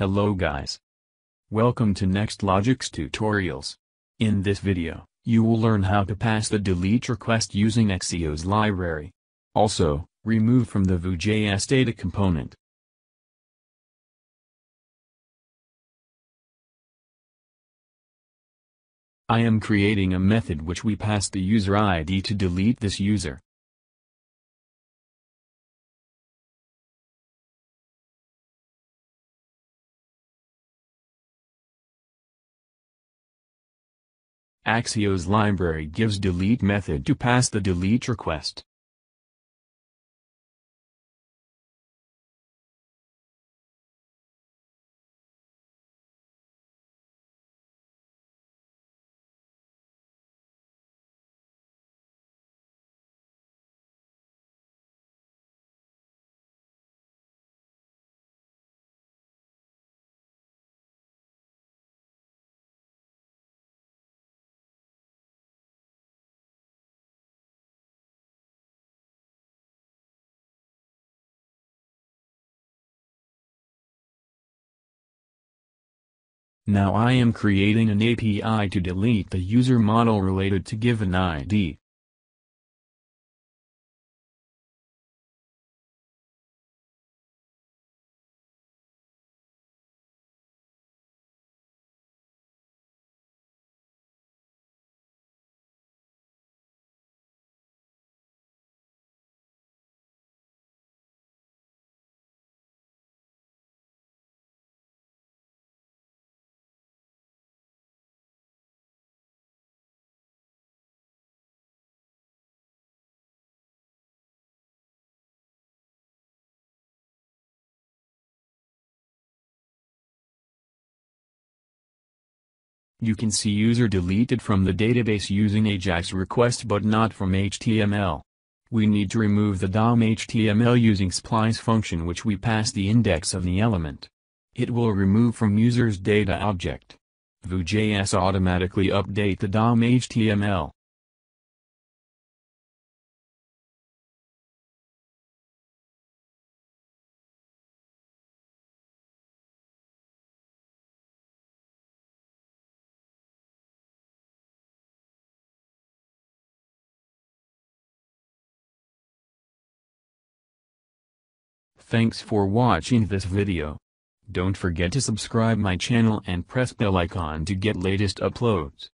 Hello guys. Welcome to NextLogics tutorials. In this video, you will learn how to pass the delete request using Axios library. Also, remove from the Vue.js data component. I am creating a method which we pass the user ID to delete this user. Axios library gives delete method to pass the delete request. Now I am creating an API to delete the user model related to given ID. You can see user deleted from the database using AJAX request but not from HTML. We need to remove the DOM HTML using splice function which we pass the index of the element. It will remove from user's data object. Vue.js automatically update the DOM HTML. Thanks for watching this video. Don't forget to subscribe my channel and press bell icon to get latest uploads.